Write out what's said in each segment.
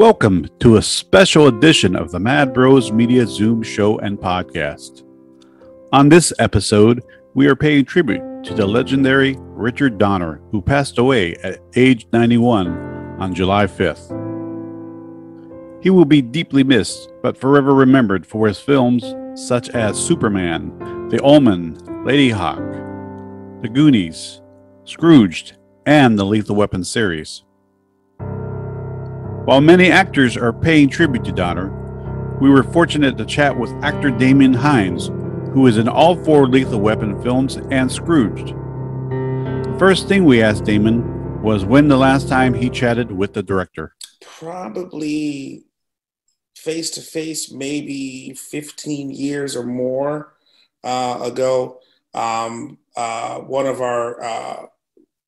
Welcome to a special edition of the Mad Bros Media Zoom show and podcast. On this episode, we are paying tribute to the legendary Richard Donner, who passed away at age 91 on July 5th. He will be deeply missed, but forever remembered for his films such as Superman, The Omen, Ladyhawke, The Goonies, Scrooged, and the Lethal Weapon series. While many actors are paying tribute to Donner, we were fortunate to chat with actor Damon Hines, who is in all four Lethal Weapon films and Scrooged. The first thing we asked Damon was when the last time he chatted with the director. Probably face to face, maybe 15 years or more uh, ago. Um, uh, one of our uh,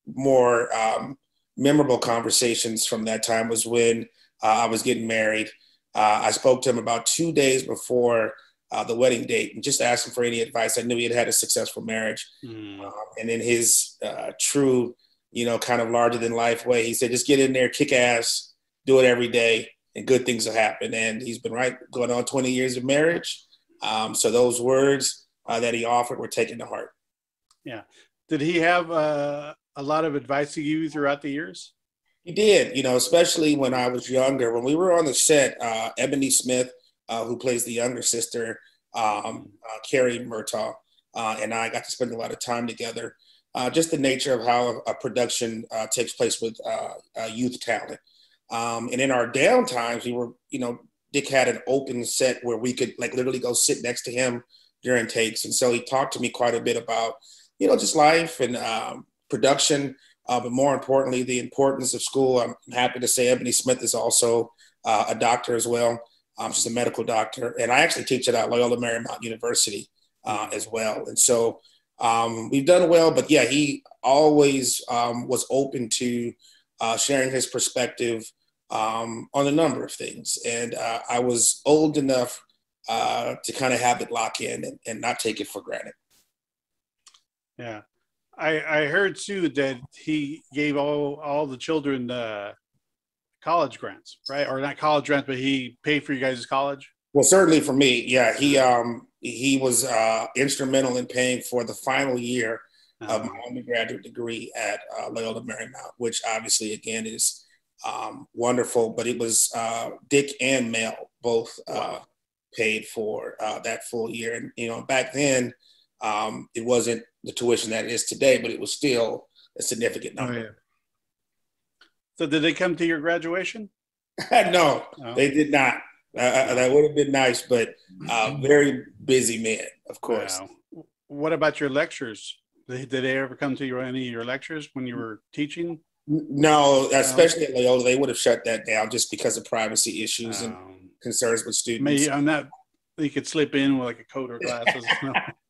more um, memorable conversations from that time was when uh, I was getting married. Uh, I spoke to him about two days before uh, the wedding date and just asked him for any advice. I knew he had had a successful marriage. Mm. and in his uh, true, you know, kind of larger than life way, he said, just get in there, kick ass, do it every day, and good things will happen. And he's been right going on 20 years of marriage. Um, so those words uh, that he offered were taken to heart. Yeah. Did he have uh, a lot of advice to you throughout the years? He did, you know, especially when I was younger. When we were on the set, uh, Ebonie Smith, uh, who plays the younger sister, um, uh, Carrie Murtaugh, uh, and I got to spend a lot of time together. Uh, just the nature of how a production uh, takes place with youth talent. Um, and in our down times, we were, you know, Dick had an open set where we could like literally go sit next to him during takes. And so he talked to me quite a bit about, you know, just life and um, production, uh, but more importantly, the importance of school. I'm happy to say Ebonie Smith is also uh, a doctor as well. Um, she's a medical doctor, and I actually teach at Loyola Marymount University uh, as well. And so um, we've done well, but yeah, he always um, was open to uh, sharing his perspective um, on a number of things. And uh, I was old enough uh, to kind of have it lock in and, and not take it for granted. Yeah. I, I heard too that he gave all all the children uh, college grants, right? Or not college grants, but he paid for you guys' college. Well, certainly for me, yeah. He um he was uh, instrumental in paying for the final year uh-huh. of my undergraduate degree at uh, Loyola Marymount, which obviously again is um, wonderful. But it was uh, Dick and Mel both uh, paid for uh, that full year, and you know back then um, it wasn't the tuition that is today, but it was still a significant number. Oh, yeah. So, did they come to your graduation? no, oh. they did not. Uh, uh that would have been nice, but uh, very busy men, of course. Wow. What about your lectures? Did they ever come to your any of your lectures when you were teaching? No, especially at Loyola, they would have shut that down just because of privacy issues and um, concerns with students. Maybe on that, you could slip in with like a coat or glasses.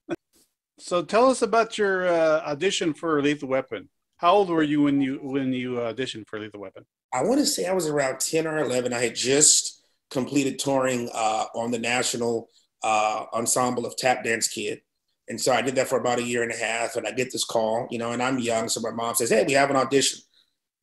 So tell us about your uh, audition for Lethal Weapon. How old were you when you when you auditioned for Lethal Weapon? I want to say I was around ten or eleven. I had just completed touring uh, on the national uh, ensemble of Tap Dance Kid, and so I did that for about a year and a half. And I get this call, you know, and I'm young, so my mom says, "Hey, we have an audition."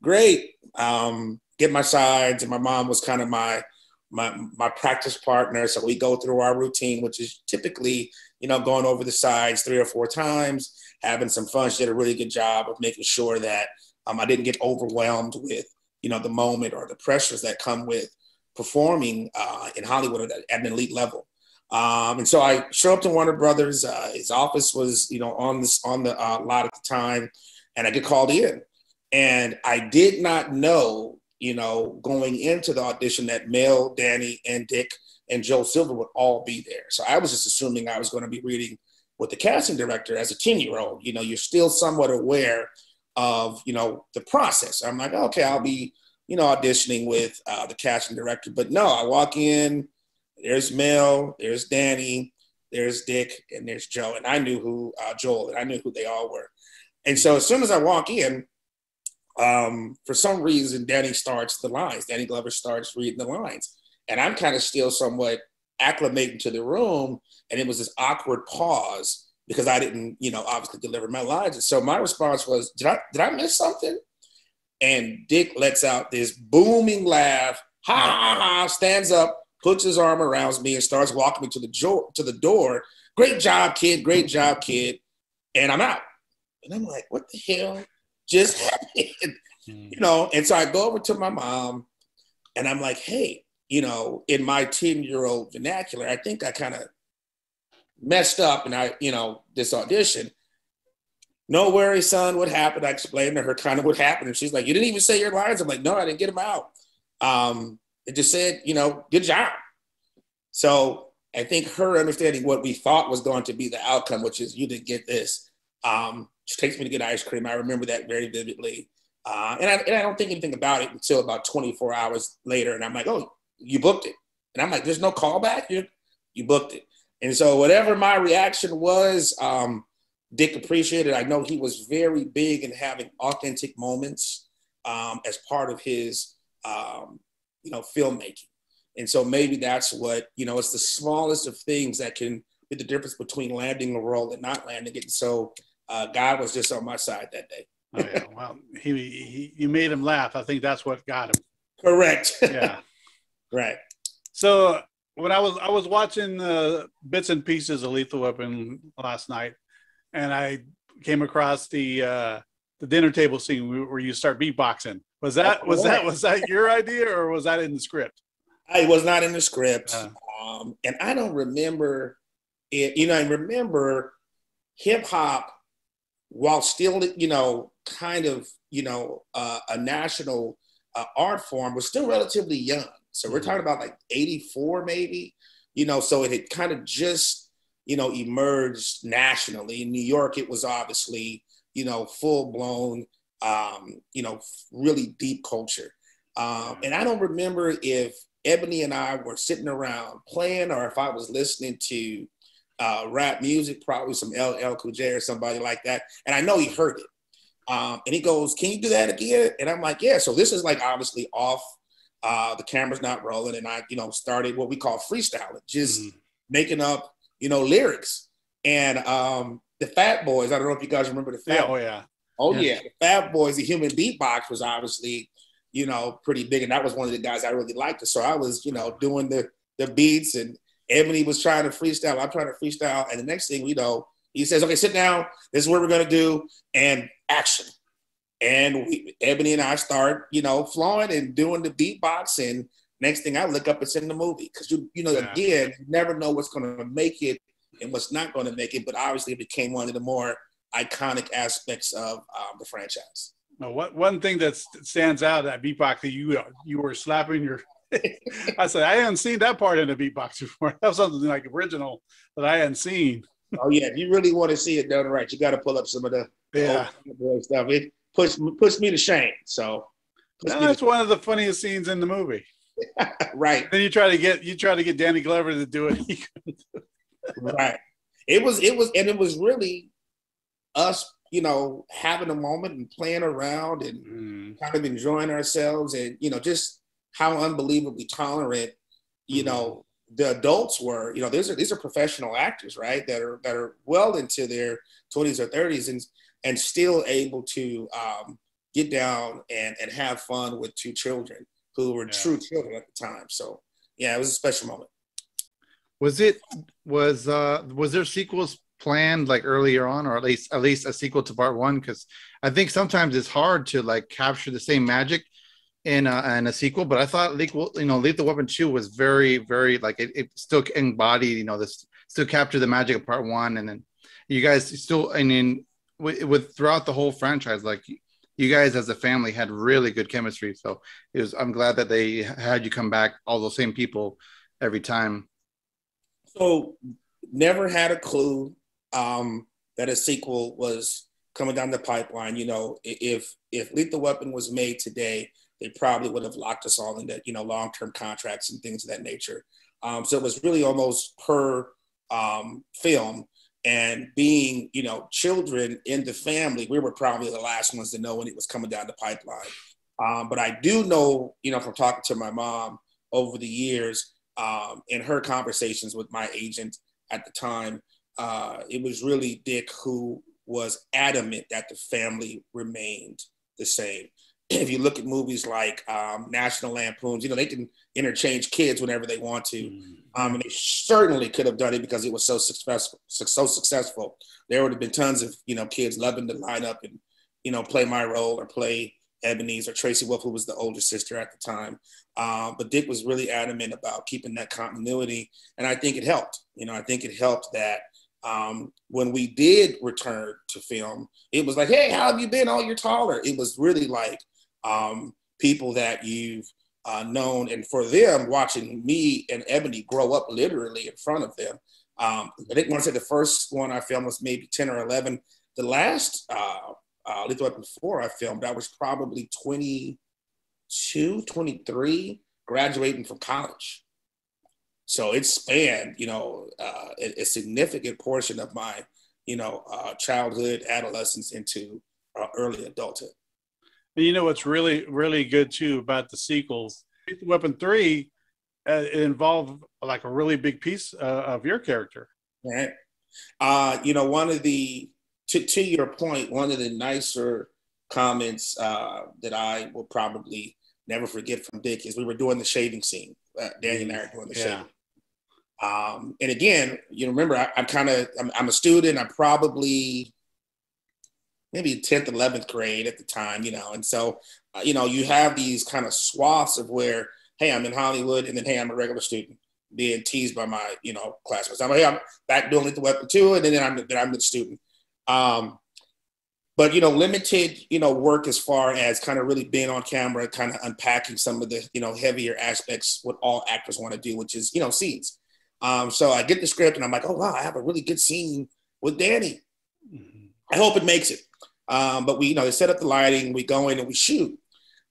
Great. Um, get my sides, and my mom was kind of my my my practice partner. So we go through our routine, which is typically you know, going over the sides three or four times, having some fun. She did a really good job of making sure that um, I didn't get overwhelmed with, you know, the moment or the pressures that come with performing uh, in Hollywood at, at, an elite level. Um, and so I show up to Warner Brothers. Uh, his office was, you know, on this on the uh, lot at the time, and I get called in. And I did not know, you know, going into the audition that Mel, Danny, and Dick and Joel Silver would all be there. So I was just assuming I was going to be reading with the casting director as a 10 year old. You know, you're still somewhat aware of, you know, the process. I'm like, okay, I'll be, you know, auditioning with uh, the casting director. But no, I walk in, there's Mel, there's Danny, there's Dick, and there's Joe. And I knew who uh, Joel, and I knew who they all were. And so as soon as I walk in, um, for some reason, Danny starts the lines. Danny Glover starts reading the lines and I'm kind of still somewhat acclimating to the room. And it was this awkward pause because I didn't, you know, obviously deliver my lines. And so my response was, did I, did I miss something? And Dick lets out this booming laugh, Ha ha ha! Stands up, puts his arm around me, and starts walking me to the jo- to the door. Great job, kid. Great job, kid. And I'm out. And I'm like, what the hell just happened? Mm. You know. And so I go over to my mom, and I'm like, hey, you know, in my 10 year old vernacular, I think I kind of messed up and I, you know, this audition. No worries, son. What happened? I explained to her kind of what happened. And she's like, You didn't even say your lines. I'm like, No, I didn't get them out. Um, it just said, you know, good job. So I think her understanding what we thought was going to be the outcome, which is you didn't get this. Um, she takes me to get ice cream. I remember that very vividly. Uh, and, I, and I don't think anything about it until about 24 hours later. And I'm like, oh, you booked it. And I'm like, there's no callback. You, you booked it. And so whatever my reaction was, um, Dick appreciated. I know he was very big in having authentic moments um, as part of his, um, you know, filmmaking. And so maybe that's what, you know, it's the smallest of things that can be the difference between landing a role and not landing it. And so uh, God was just on my side that day. oh, yeah. Well, he, he, you made him laugh. I think that's what got him. Correct. Yeah. right. So when I was I was watching uh, bits and pieces of Lethal Weapon last night, and I came across the uh, the dinner table scene where you start beatboxing. Was that was that was that your idea or was that in the script? I was not in the script, uh, um, and I don't remember it. You know, I remember hip hop while still, you know, kind of, you know, uh, a national uh, art form was still relatively young. So we're mm-hmm. talking about like 84 maybe, you know, so it had kind of just, you know, emerged nationally. In New York, it was obviously, you know, full blown, um, you know, really deep culture. Um, and I don't remember if Ebonie and I were sitting around playing or if I was listening to uh, rap music, probably some LL Cool J or somebody like that. And I know he heard it. Um, and he goes, Can you do that again? And I'm like, Yeah. So this is like obviously off uh, the camera's not rolling, and I, you know, started what we call freestyling, just mm-hmm. making up, you know, lyrics. And um, the Fat Boys, I don't know if you guys remember the Fat. Yeah, oh yeah. Oh yeah. yeah. the Fat Boys, the human beatbox was obviously, you know, pretty big, and that was one of the guys I really liked. So I was, you know, doing the the beats, and Ebonie was trying to freestyle. I'm trying to freestyle, and the next thing we know, he says, "Okay, sit down. This is what we're gonna do," and action. And we, Ebonie and I start, you know, flowing and doing the beatbox. And next thing I look up, it's in the movie. Because, you, you know, yeah. again, you never know what's going to make it and what's not going to make it. But obviously, it became one of the more iconic aspects of um, the franchise. Well, what, one thing that stands out that beatbox that you you were slapping your I said I hadn't seen that part in the beatbox before. That was something like original that I hadn't seen. oh yeah, if you really want to see it done right, you got to pull up some of the yeah stuff. It puts puts me to shame. So that's one of the funniest scenes in the movie. right. Then you try to get you try to get Danny Glover to do it. right. It was it was and it was really us, you know, having a moment and playing around and mm. kind of enjoying ourselves and you know just how unbelievably tolerant, you mm. know, the adults were. You know, these are these are professional actors, right? That are that are well into their 20s or 30s and and still able to um, get down and, and have fun with two children who were yeah. true children at the time. So yeah, it was a special moment. Was it was uh was there sequels planned like earlier on or at least at least a sequel to part one? Because I think sometimes it's hard to like capture the same magic in a, in a sequel, but I thought Lethal, you know, Lethal Weapon 2 was very, very like it, it still embodied, you know, this still captured the magic of part one. And then you guys still, I mean, with, with throughout the whole franchise, like you guys as a family had really good chemistry. So it was, I'm glad that they had you come back, all those same people every time. So never had a clue um, that a sequel was coming down the pipeline. You know, if if Lethal Weapon was made today, they probably would have locked us all into you know long term contracts and things of that nature. Um, so it was really almost per um, film and being you know children in the family we were probably the last ones to know when it was coming down the pipeline. Um, but i do know you know from talking to my mom over the years um, in her conversations with my agent at the time uh, it was really dick who was adamant that the family remained the same if you look at movies like um, National Lampoons, you know, they can interchange kids whenever they want to. Mm-hmm. Um, and they certainly could have done it because it was so successful. So successful, there would have been tons of you know kids loving to line up and you know play my role or play Ebonie's or Traci Wolfe, who was the older sister at the time. Um, but Dick was really adamant about keeping that continuity, and I think it helped. You know, I think it helped that um, when we did return to film, it was like, "Hey, how have you been? Oh, you're taller." It was really like um, people that you've uh, known, and for them watching me and Ebonie grow up literally in front of them. Um, I think to say the first one I filmed was maybe 10 or 11. The last uh, uh, Lethal Weapon 4 I filmed, I was probably 22, 23, graduating from college. So it spanned, you know, uh, a, a, significant portion of my, you know, uh, childhood, adolescence into uh, early adulthood. And you know what's really, really good too about the sequels? Weapon 3 uh, it involved like a really big piece uh, of your character. Right. Uh, you know, one of the to, to your point, one of the nicer comments uh, that I will probably never forget from Dick is we were doing the shaving scene. Uh, Danny and I are doing the yeah. shaving. Um, and again, you remember I, am kind of I'm, I'm, a student. I'm probably maybe 10th, 11th grade at the time, you know. And so, uh, you know, you have these kind of swaths of where, hey, I'm in Hollywood, and then hey, I'm a regular student being teased by my, you know, classmates. I'm, like, hey, I'm back doing Lethal Weapon 2, and then I'm, then I'm the student. Um, but you know, limited you know work as far as kind of really being on camera, kind of unpacking some of the you know heavier aspects what all actors want to do, which is you know scenes. Um, so I get the script and I'm like, oh wow, I have a really good scene with Danny. Mm-hmm. I hope it makes it. Um, but we you know they set up the lighting, we go in and we shoot.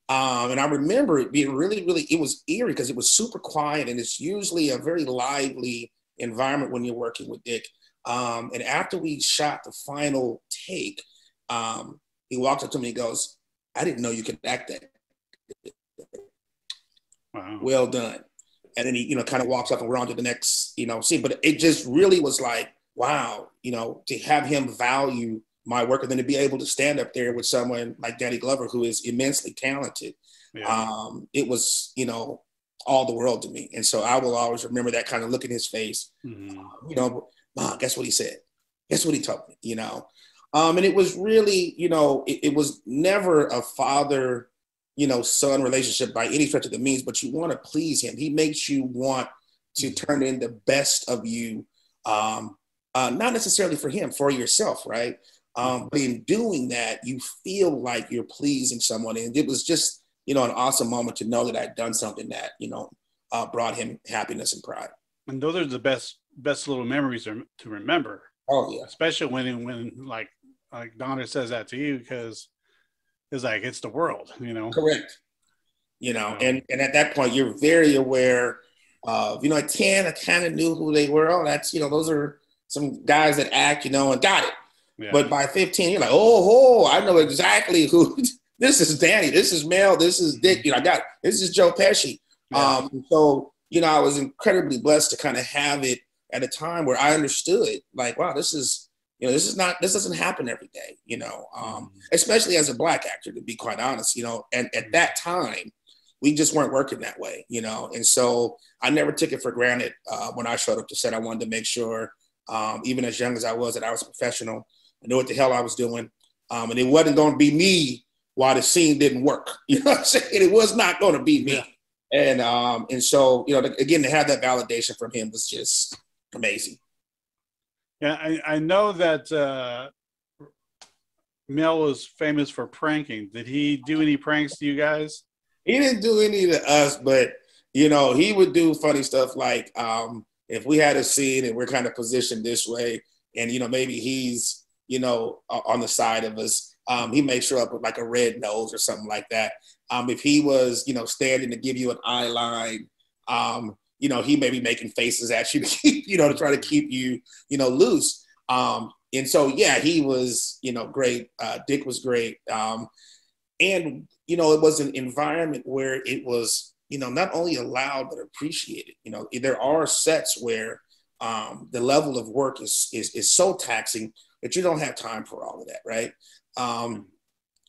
Um, and I remember it being really, really, it was eerie because it was super quiet and it's usually a very lively environment when you're working with Dick. Um, and after we shot the final take, um, he walked up to me and goes, I didn't know you could act that. Wow. Well done. And then he, you know, kind of walks up and we're on to the next, you know, scene. But it just really was like, wow, you know, to have him value my work and then to be able to stand up there with someone like Danny Glover, who is immensely talented. Yeah. Um, it was, you know, all the world to me. And so I will always remember that kind of look in his face. Mm-hmm. you know, Mom, guess what he said? Guess what he told me? You know, um, and it was really, you know, it, it, was never a father, you know, son relationship by any stretch of the means, but you want to please him. He makes you want to turn in the best of you, um, uh, not necessarily for him, for yourself, right? Um, but in doing that, you feel like you're pleasing someone. And it was just, you know, an awesome moment to know that I'd done something that, you know, uh, brought him happiness and pride. And those are the best best little memories to remember. Oh yeah, especially when when like like Donner says that to you because it's like it's the world, you know. Correct. You know, and and at that point you're very aware of you know at ten I kind of knew who they were. Oh, that's you know those are some guys that act, you know, and got it. Yeah. But by 15, you're like, oh, oh, I know exactly who. this is Danny. This is Mel. This is Dick. You know, I got this is Joe Pesci. Yeah. Um, so you know, I was incredibly blessed to kind of have it at a time where I understood, like, wow, this is, you know, this is not, this doesn't happen every day, you know, um, mm-hmm. especially as a black actor, to be quite honest, you know, and at that time, we just weren't working that way, you know, and so I never took it for granted uh, when I showed up to set. I wanted to make sure, um, even as young as I was, that I was professional. I knew what the hell I was doing, um, and it wasn't going to be me while the scene didn't work. You know what I'm saying? It was not going to be me. Yeah. And um, and so you know, again, to have that validation from him was just amazing. Yeah, I, I know that uh, Mel was famous for pranking. Did he do any pranks to you guys? He didn't do any to us, but you know, he would do funny stuff like um, if we had a scene and we're kind of positioned this way, and you know, maybe he's you know on the side of us, um, he may show up with like a red nose or something like that. Um, if he was, you know, standing to give you an eye line, um, you know, he may be making faces at you to keep, you know, to try to keep you, you know, loose. Um, and so, yeah, he was, you know, great. Uh, Dick was great. Um, and, you know, it was an environment where it was, you know, not only allowed, but appreciated. You know, there are sets where um, the level of work is, is, is so taxing that you don't have time for all of that, right? Um,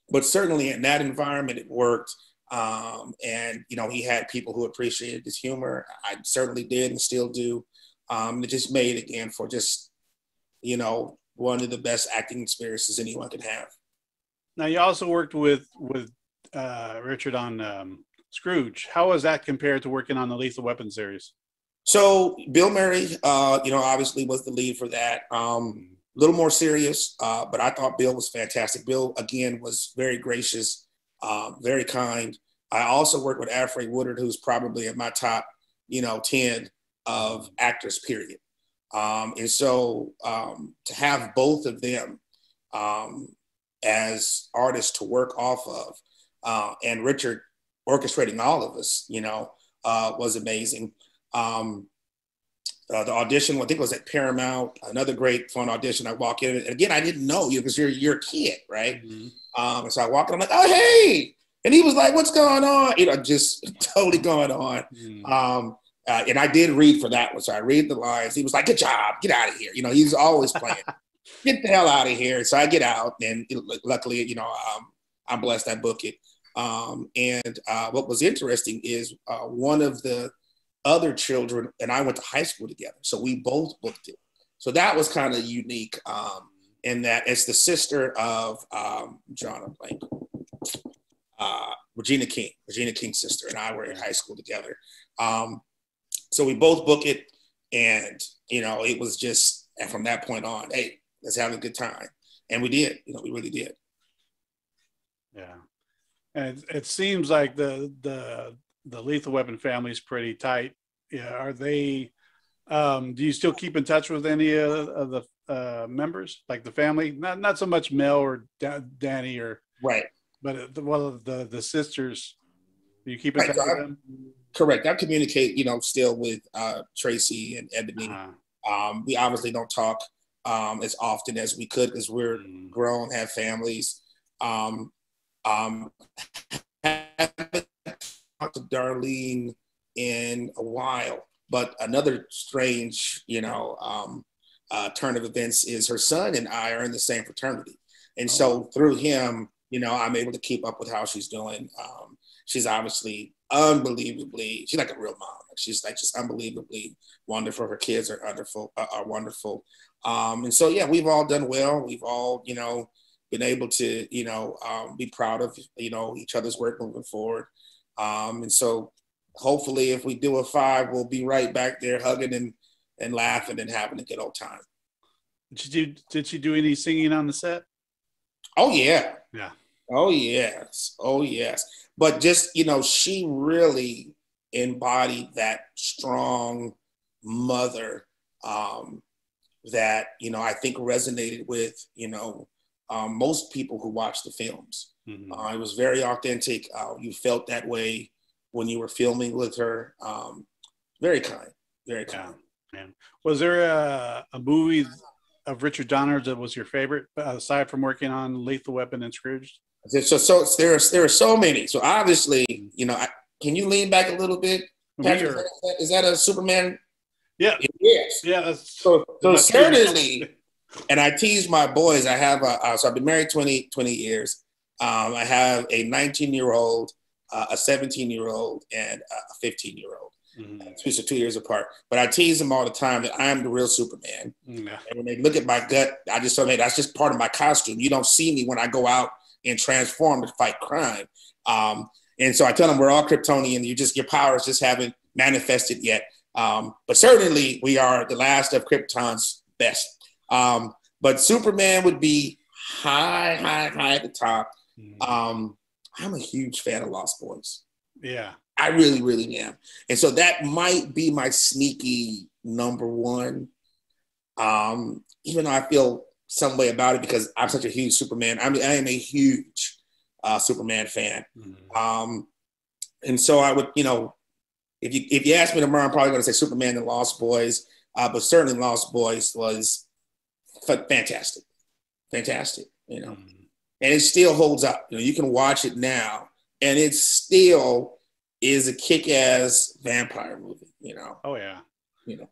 but certainly in that environment, it worked. Um, and you know, he had people who appreciated his humor. I certainly did and still do. Um, it just made again for just you know one of the best acting experiences anyone can have. Now you also worked with with uh, Richard on um, Scrooge. How was that compared to working on the Lethal Weapon series? So Bill Murray, uh, you know, obviously was the lead for that. Um, little more serious, uh, but I thought Bill was fantastic. Bill again was very gracious, um, very kind. I also worked with Alfre Woodard, who's probably in my top, you know, ten of actors. Period. Um, and so um, to have both of them um, as artists to work off of, uh, and Richard orchestrating all of us, you know, uh, was amazing. Um, uh, the audition, I think it was at Paramount, another great fun audition. I walk in, and again, I didn't know you because you're you're a kid, right? Mm-hmm. Um, and so I walk in, I'm like, oh hey, and he was like, what's going on? You know, just totally going on. Mm-hmm. Um, uh, and I did read for that one, so I read the lines. He was like, "Good job, get out of here." You know, he's always playing. get the hell out of here. So I get out, and it, luckily, you know, um, I'm blessed. I book it. Um, and uh, what was interesting is uh, one of the other children and I went to high school together. So we both booked it. So that was kind of unique um, in that it's the sister of um, John Blank, uh, Regina King, Regina King's sister, and I were in high school together. Um, so we both book it, and you know it was just and from that point on, hey, let's have a good time, and we did. You know, we really did. Yeah, and it seems like the the the Lethal Weapon family is pretty tight. Yeah, are they? Um, do you still keep in touch with any of, the uh, members, like the family? Not not so much Mel or da- Danny or right, but uh, the, well the the sisters. Do you keep in right, touch so with them? Correct. I communicate, you know, still with uh, Traci and Ebonie. Uh-huh. Um, we obviously don't talk um, as often as we could because we're mm. grown, have families. Um, um, talked to Darlene in a while. But another strange, you know, um, uh, turn of events is her son and I are in the same fraternity, and so oh. through him, you know, I'm able to keep up with how she's doing. Um, she's obviously unbelievably, she's like a real mom. She's like just unbelievably wonderful. Her kids are wonderful, uh, are wonderful. Um, and so yeah, we've all done well. We've all, you know, been able to, you know, um, be proud of, you know, each other's work moving forward. Um, and so hopefully if we do a five, we'll be right back there hugging and, and laughing and having a good old time. Did you do, did you do any singing on the set? Oh yeah. Yeah. Oh yes. Oh yes. But just, you know, she really embodied that strong mother um, that, you know, I think resonated with, you know, um, most people who watch the films. Mm-hmm. Uh, it was very authentic. Uh, you felt that way when you were filming with her. Um, very kind, very kind. Yeah, man. Was there a, a, movie of Richard Donner that was your favorite, aside from working on Lethal Weapon and Scrooge? So, so there are there are so many. So obviously, you know, I, can you lean back a little bit? Patrick, is, that, is that a Superman? Yeah. Yes. Yeah. so, so certainly, and I tease my boys. I have a, uh, so I've been married 20, 20 years. Um, I have a 19 year old, uh, a 17 year old, and a 15 year old. Mm-hmm. Two, so two years apart. But I tease them all the time that I am the real Superman. Yeah. And when they look at my gut, I just tell them, hey, that's just part of my costume. You don't see me when I go out and transform to fight crime. Um, and so I tell them we're all Kryptonian. You just your powers just haven't manifested yet. Um, but certainly we are the last of Krypton's best. Um, but Superman would be high, high, high at the top. Mm-hmm. Um, I'm a huge fan of Lost Boys. Yeah. I really, really am. And so that might be my sneaky number one. Um, even though I feel some way about it because I'm such a huge Superman. I'm, I am a huge uh, Superman fan. Mm-hmm. Um, and so I would, you know, if you if you ask me tomorrow, I'm probably going to say Superman and Lost Boys. Uh, but certainly Lost Boys was fantastic, fantastic. You know. Mm-hmm and it still holds up. You know, you can watch it now, and it still is a kick-ass vampire movie. You know. Oh yeah. You know.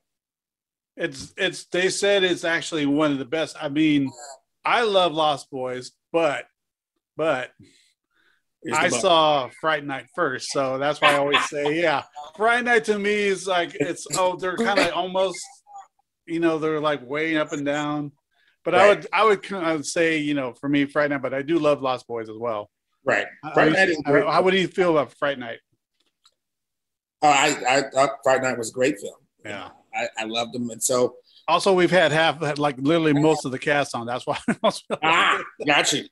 It's it's they said it's actually one of the best. I mean, I love Lost Boys, but but I saw Fright Night first, so that's why I always say, yeah, Fright Night to me is like it's oh they're kind of almost, you know, they're like way up and down. But I would I would kind of say you know for me Fright Night, but I do love Lost Boys as well. right. How- Friday how, Night is great. how would you feel about Fright Night? Oh, I, I thought Fright Night was a great film. Yeah. I, I loved them. And so, Also, we've had half like literally most of the cast on. That's why ah, got you.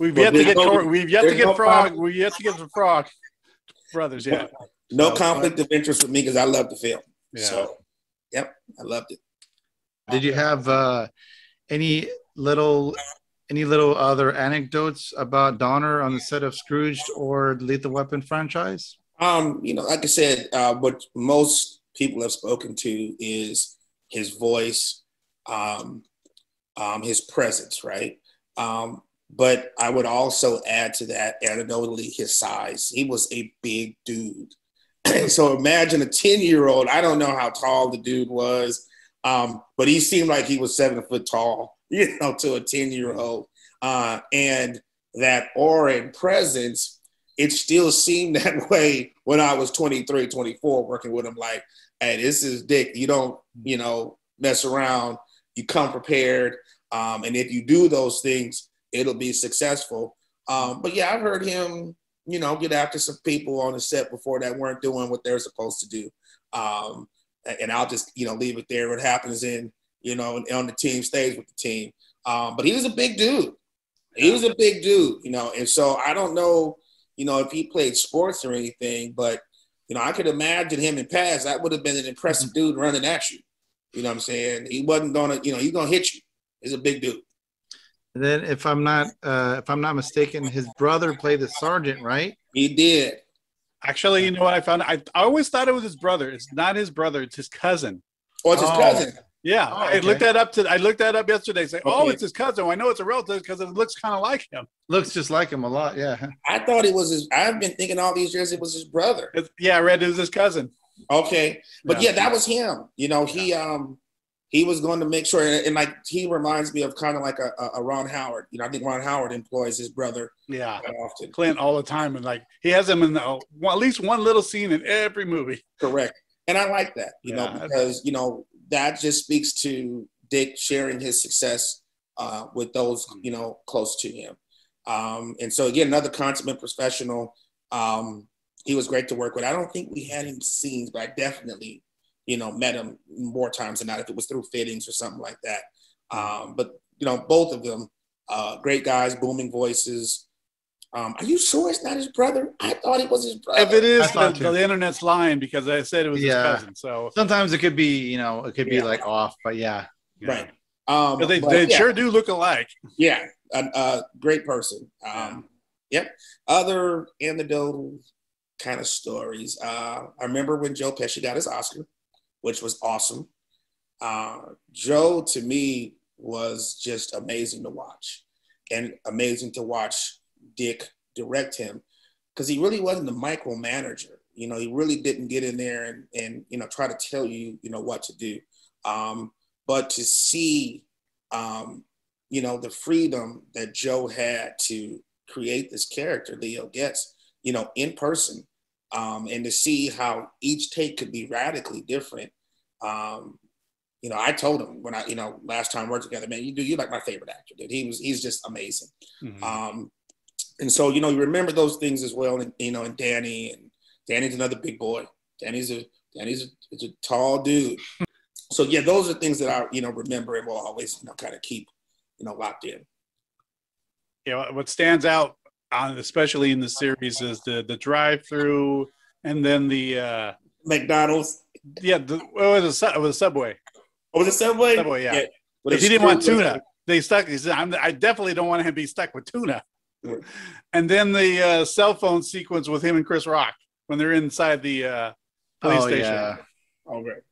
we've Well, yet to get no- we've yet to get no Frog. problem. We've yet to get the Frog brothers yeah No So, conflict of interest with me because I love the film. Yeah. So, yep, I loved it. Did you have uh, any little any little other anecdotes about Donner on the set of Scrooged or the Lethal Weapon franchise? Um, you know, like I said, uh, what most people have spoken to is his voice, um, um, his presence, right? Um, but I would also add to that, anecdotally, his size. He was a big dude. so imagine a 10 year old. I don't know how tall the dude was, um, but he seemed like he was seven foot tall, you know, to a 10 year old. Uh, and that aura and presence, it still seemed that way when I was 23, 24, working with him. Like, hey, this is Dick. You don't, you know, mess around. You come prepared. Um, and if you do those things, it'll be successful. Um, but yeah, I've heard him, you know, get after some people on the set before that weren't doing what they're supposed to do. Um, and I'll just, you know, leave it there. What happens in, you know, on the team stays with the team. Um, but he was a big dude. He was a big dude, you know, and so I don't know, you know, if he played sports or anything, but you know, I could imagine him in pass. That would have been an impressive dude running at you. You know what I'm saying? He wasn't gonna, you know, he's gonna hit you. He's a big dude. And then, if I'm not uh, if I'm not mistaken, his brother played the sergeant, right? He did. Actually, you know what I found? I, I always thought it was his brother. It's not his brother. It's his cousin. Oh, it's his Oh. cousin. Yeah, Oh, I looked that up to. I looked that up yesterday. Say, oh, it's his cousin. Well, I know it's a relative because it looks kind of like him. Looks just like him a lot. Yeah. I thought it was his. I've been thinking all these years it was his brother. It's, yeah, I read it was his cousin. Okay, but Yeah. yeah, that was him. You know, he um he was going to make sure, and, and like he reminds me of kind of like a, a- Ron Howard. You know, I think Ron Howard employs his brother Yeah, often. Clint all the time, and like he has him in the, well, at least one little scene in every movie. Correct. And I like that, you Yeah. know, because, you know, that just speaks to Dick sharing his success uh, with those, you know, close to him. Um, and so, again, another consummate professional. Um, he was great to work with. I don't think we had him scenes, but I definitely, you know, met him more times than not if it was through fittings or something like that. Um, but, you know, both of them, uh, great guys, booming voices. Um, are you sure it's not his brother? I thought it was his brother. If it is, the, the internet's lying because I said it was Yeah. his cousin. So Sometimes it could be, you know, it could be Yeah. like off, but yeah. yeah. Right. Um, 'Cause they, but they yeah. sure do look alike. Yeah, a, a great person. Um, Yep. Other anecdotal kind of stories. Uh, I remember when Joe Pesci got his Oscar, which was awesome. Uh, Joe, to me, was just amazing to watch and amazing to watch Dick direct him because he really wasn't a micromanager. You know, he really didn't get in there and, and you know, try to tell you, you know, what to do. Um, but to see, um, you know, the freedom that Joe had to create this character, Leo Getz, you know, in person, um, and to see how each take could be radically different. Um, you know, I told him when I, you know, last time we worked together, man, you do, you're like my favorite actor, dude. He was, he's just amazing. Mhm. Um, and so, you know, you remember those things as well. And, you know, and Danny and Danny's another big boy. Danny's a, Danny's a, a tall dude. So yeah, those are things that I, you know, remember and will always, you know, kind of keep, you know, locked in. you know, what stands out on especially in the series is the the drive through and then the uh McDonald's. yeah the what was it, Su- it was a subway Oh, was it Subway? subway yeah, But Because he didn't want tuna they stuck he said I'm, i definitely don't want him to be stuck with tuna Yeah. and then the uh cell phone sequence with him and chris rock when they're inside the uh police Oh, station yeah. Oh, right.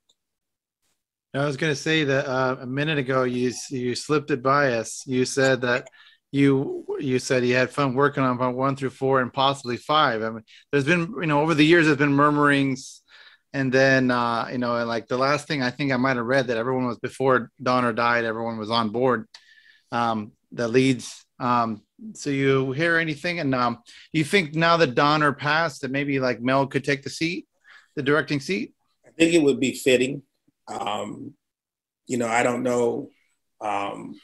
I was going to say that uh, a minute ago you you slipped it by us. You said that you you said you had fun working on one through four and possibly five. I mean, there's been you know over the years there's been murmurings, and then uh, you know like the last thing I think I might have read that everyone was before Donner died, everyone was on board. Um, the leads um, So you hear anything, and um, you think now that Donner passed, that maybe like Mel could take the seat, the directing seat? I think it would be fitting. Um, you know, I don't know, um,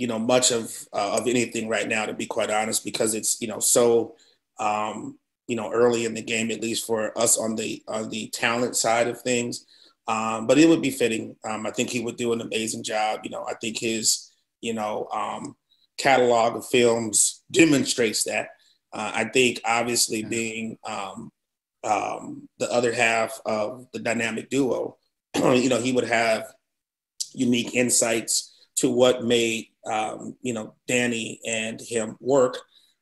you know, much of uh, of anything right now, to be quite honest, because it's you know so um, you know early in the game, at least for us on the on the talent side of things. Um, but it would be fitting. Um, I think he would do an amazing job. You know, I think his you know um, catalog of films demonstrates that. Uh, I think obviously being um, um, the other half of the dynamic duo, you know, he would have unique insights to what made um, you know Danny and him work,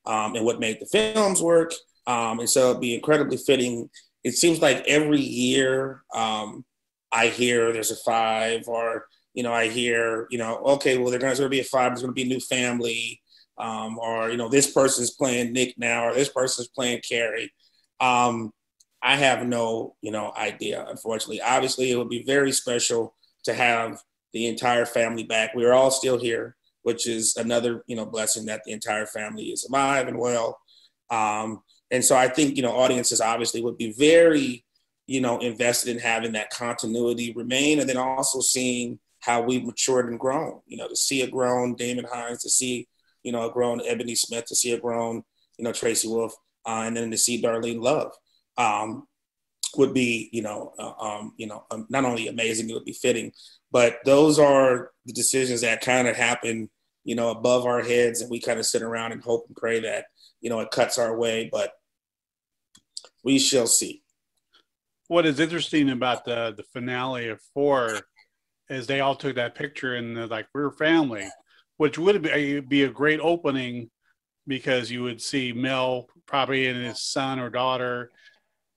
um, and what made the films work. Um, and so it'd be incredibly fitting. It seems like every year um, I hear there's a five, or you know, I hear you know, okay, well, there's going to be a five. There's going to be a new family, um, or you know, this person's playing Nick now, or this person's playing Carrie. Um, I have no, you know, idea. Unfortunately, obviously, it would be very special to have the entire family back. We are all still here, which is another, you know, blessing that the entire family is alive and well. Um, and so I think, you know, audiences obviously would be very, you know, invested in having that continuity remain, and then also seeing how we've matured and grown. You know, to see a grown Damon Hines, to see, you know, a grown Ebonie Smith, to see a grown, you know, Traci Wolfe, uh, and then to see Darlene Love um, would be, you know, uh, um, you know, um, not only amazing, it would be fitting, but those are the decisions that kind of happen, you know, above our heads, and we kind of sit around and hope and pray that, you know, it cuts our way, but we shall see. What is interesting about the the finale of four is they all took that picture and they're like, "We're family," which would be, be a great opening because you would see Mel probably and his son or daughter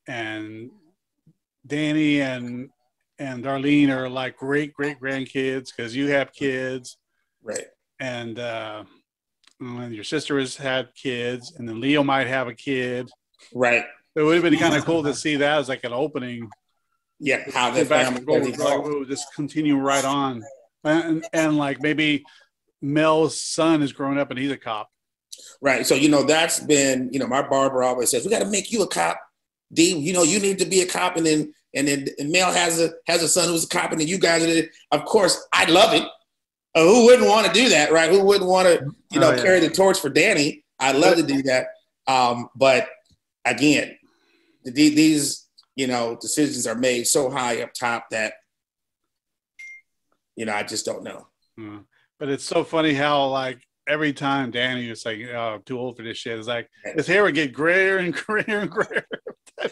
and Danny and and Darlene are like great great grandkids because you have kids, right? And uh, and your sister has had kids, and then Leo might have a kid, right? It would have been kind of cool to see that as like an opening. Yeah, how the family like, just continue right on, and and like maybe Mel's son is growing up and he's a cop. Right. So you know that's been you know my barber always says we got to make you a cop D, you know, you need to be a cop, and then and then and Mel has a has a son who's a cop, and then you guys are. Of course, I'd love it. Uh, who wouldn't want to do that, right? Who wouldn't want to, you know, oh, yeah. carry the torch for Danny? I'd love to do that. Um, but again, the, these you know decisions are made so high up top that you know I just don't know. Hmm. But it's so funny how like every time Danny was like, "Oh, I'm too old for this shit," it's like his hair would get grayer and grayer and grayer.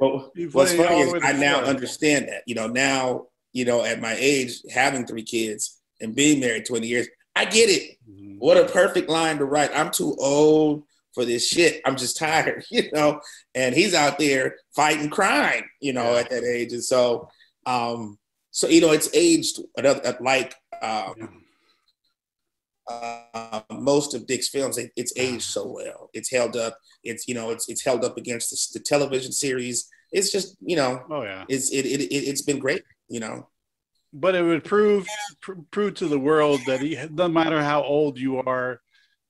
well, what's funny is I now understand that. You know, now you know at my age, having three kids and being married 20 years, I get it. Mm-hmm. What a perfect line to write. I'm too old for this shit. I'm just tired, you know. And he's out there fighting crime, you know, yeah. at that age. And so, um, so you know, it's aged like um, yeah uh, most of Dick's films, it, it's aged so well. It's held up. It's you know, it's it's held up against the, the television series. It's just you know, oh yeah, it's it, it, it has been great. You know, but it would prove pr- prove to the world that he, no matter how old you are,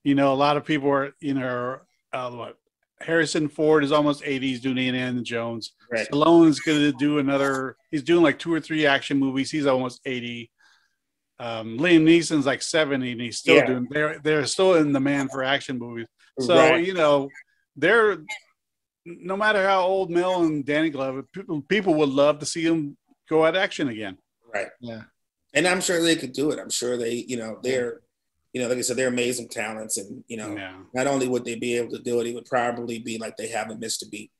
you know, a lot of people are you know, uh, what Harrison Ford is almost 80. He's doing Indiana Jones. Right. Stallone is going to do another. He's doing like two or three action movies. He's almost 80 um, Liam Neeson's like 70 and he's still yeah. doing they're they're still in the man for action movies. So right. you know, they're no matter how old Mel and Danny Glover, people people would love to see them go at action again. Right. Yeah. And I'm sure they could do it. I'm sure they, you know, they're, you know, like I said, they're amazing talents, and you know, yeah. not only would they be able to do it, it would probably be like they haven't missed a beat.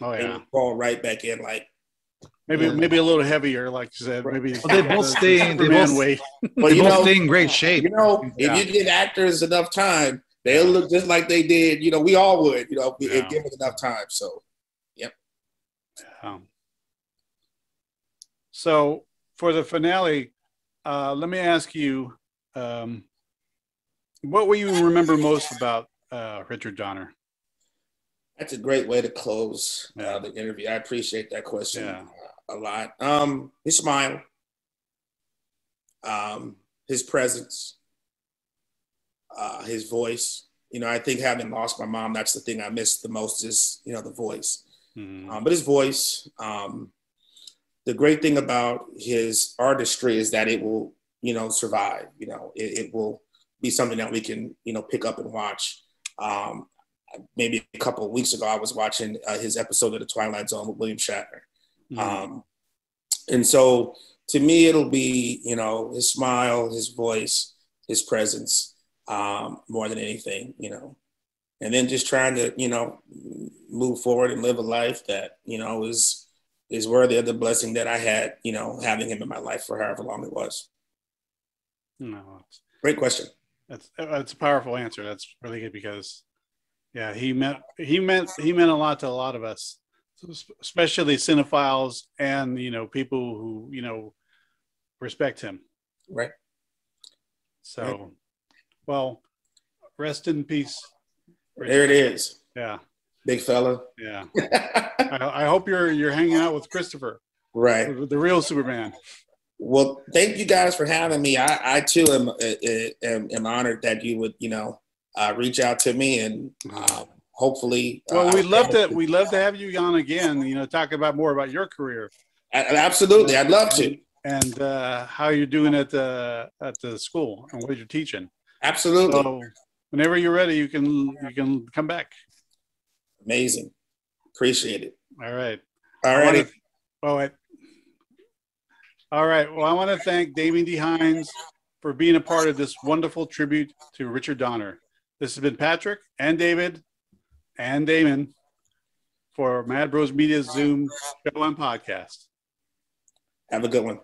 Oh yeah. They would fall right back in like Maybe yeah. maybe a little heavier, like you said. Maybe well, they both stay. They both weight. Well, you both know, stay in great shape. You know, yeah. if you give actors enough time, they'll look just like they did. You know, we all would. You know, yeah. if given enough time. So, yep. Um, so for the finale, uh, let me ask you, um, what will you remember most about uh, Richard Donner? That's a great way to close uh, the interview. I appreciate that question. Yeah a lot. Um, his smile, um, his presence, uh, his voice. You know, I think having lost my mom, that's the thing I miss the most is you know the voice. Mm-hmm. Um, but his voice. Um, the great thing about his artistry is that it will you know survive. You know, it, it will be something that we can you know pick up and watch. Um, maybe a couple of weeks ago, I was watching uh, his episode of The Twilight Zone with William Shatner. Um, and so to me, it'll be, you know, his smile, his voice, his presence um, more than anything, you know. And then just trying to, you know, move forward and live a life that, you know, is is worthy of the blessing that I had, you know, having him in my life for however long it was. No, great question. That's that's a powerful answer. That's really good because yeah, he meant he meant he meant a lot to a lot of us, especially cinephiles and you know people who you know respect him. Right. So, right. well, rest in peace. Richard. There it is. Yeah. Big fella. Yeah. I, I, hope you're you're hanging out with Christopher. Right. The, the real Superman. Well, thank you guys for having me. I, I too am, am, am honored that you would, you know, uh, reach out to me and uh, hopefully. Well, uh, we'd love to. We'd love to have you on again. You know, talk about more about your career. Absolutely, I'd love to. And uh, how you're doing at the at the school and what you're teaching. Absolutely. So whenever you're ready, you can you can come back. Amazing. Appreciate it. All right. All right. Oh, wait. All right. Well, I want to thank Damon D. Hines for being a part of this wonderful tribute to Richard Donner. This has been Patrick and David and Damon for Mad Bros Media Zoom show and podcast. Have a good one.